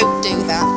don't do that.